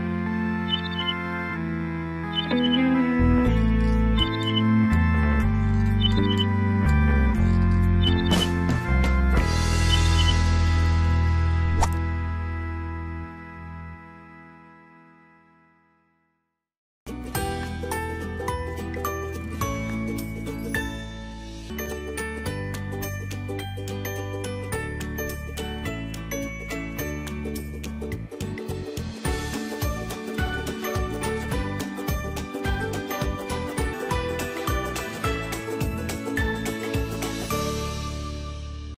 Bye.